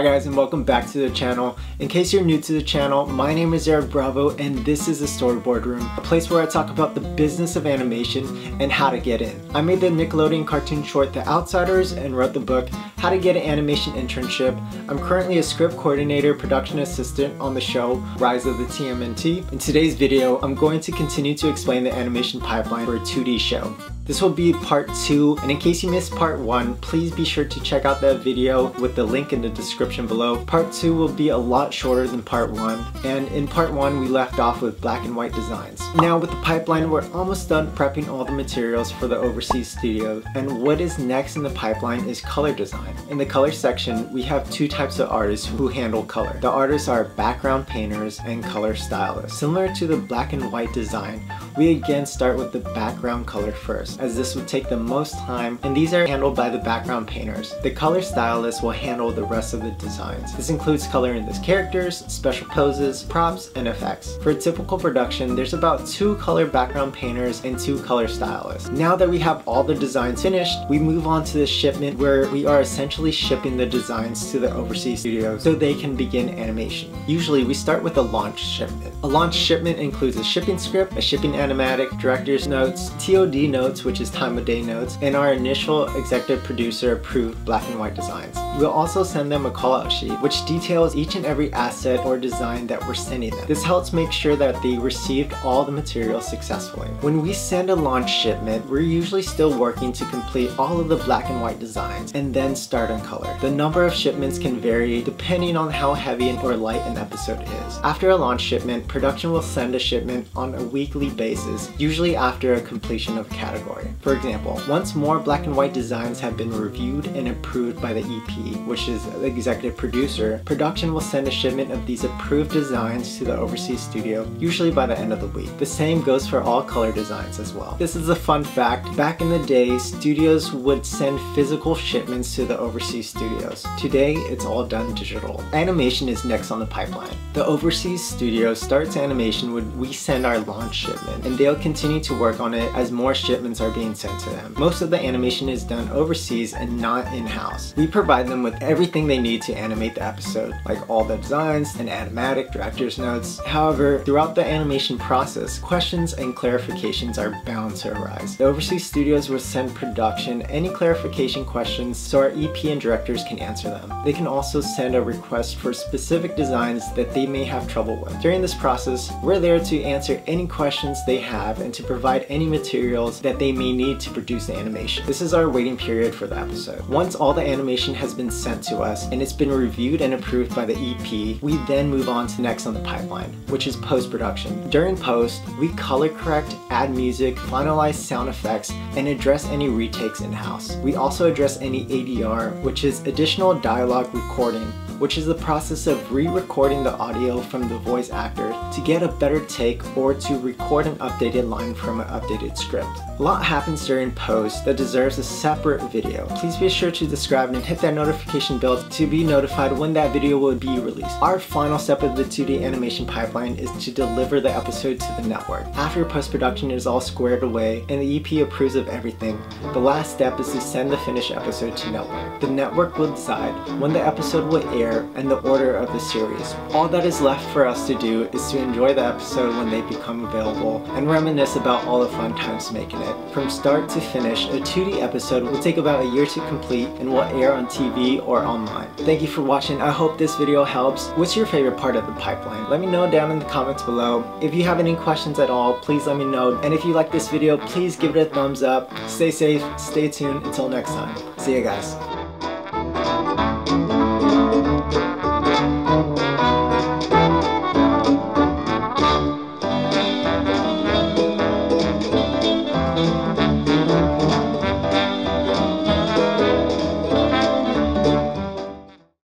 Hi guys and welcome back to the channel. In case you're new to the channel, my name is Eric Bravo and this is the Storyboard Room, a place where I talk about the business of animation and how to get in. I made the Nickelodeon cartoon short The Outsiders and wrote the book How to Get an Animation Internship. I'm currently a script coordinator, production assistant on the show Rise of the TMNT. In today's video, I'm going to continue to explain the animation pipeline for a 2D show. This will be part two, and in case you missed part one, please be sure to check out that video with the link in the description below. Part two will be a lot shorter than part one, and in part one we left off with black and white designs. Now with the pipeline, we're almost done prepping all the materials for the overseas studio, and what is next in the pipeline is color design. In the color section, we have two types of artists who handle color. The artists are background painters and color stylists. Similar to the black and white design, we again start with the background color first as this would take the most time and these are handled by the background painters. The color stylist will handle the rest of the designs. This includes coloring the characters, special poses, props, and effects. For a typical production, there's about two color background painters and two color stylists. Now that we have all the designs finished, we move on to the shipment where we are essentially shipping the designs to the overseas studio so they can begin animation. Usually we start with a launch shipment. A launch shipment includes a shipping script, a shipping animatic, director's notes, TOD notes, which is time of day notes, and our initial executive producer approved black and white designs. We'll also send them a call-out sheet, which details each and every asset or design that we're sending them. This helps make sure that they received all the material successfully. When we send a launch shipment, we're usually still working to complete all of the black and white designs and then start on color. The number of shipments can vary depending on how heavy or light an episode is. After a launch shipment, production will send a shipment on a weekly basis, usually after a completion of a category. For example, once more black and white designs have been reviewed and approved by the EP, which is the executive producer, production will send a shipment of these approved designs to the overseas studio, usually by the end of the week. The same goes for all color designs as well. This is a fun fact. Back in the day, studios would send physical shipments to the overseas studios. Today, it's all done digital. Animation is next on the pipeline. The overseas studio starts animation when we send our launch shipment, and they'll continue to work on it as more shipments are are being sent to them. Most of the animation is done overseas and not in-house. We provide them with everything they need to animate the episode, like all the designs, an animatic, director's notes. However, throughout the animation process, questions and clarifications are bound to arise. The overseas studios will send production any clarification questions so our EP and directors can answer them. They can also send a request for specific designs that they may have trouble with. During this process, we're there to answer any questions they have and to provide any materials that they may need to produce the animation. This is our waiting period for the episode. Once all the animation has been sent to us and it's been reviewed and approved by the EP, we then move on to next on the pipeline, which is post-production. During post, we color correct, add music, finalize sound effects, and address any retakes in-house. We also address any ADR, which is additional dialogue recording, which is the process of re-recording the audio from the voice actor to get a better take or to record an updated line from an updated script. A lot happens during post that deserves a separate video. Please be sure to subscribe and hit that notification bell to be notified when that video will be released. Our final step of the 2D animation pipeline is to deliver the episode to the network. After post-production is all squared away and the EP approves of everything, the last step is to send the finished episode to network. The network will decide when the episode will air and the order of the series. All that is left for us to do is to enjoy the episode when they become available and reminisce about all the fun times making it. From start to finish, a 2D episode will take about a year to complete and will air on TV or online. Thank you for watching. I hope this video helps. What's your favorite part of the pipeline? Let me know down in the comments below. If you have any questions at all, please let me know. And if you like this video, please give it a thumbs up. Stay safe, stay tuned. Until next time. See you guys.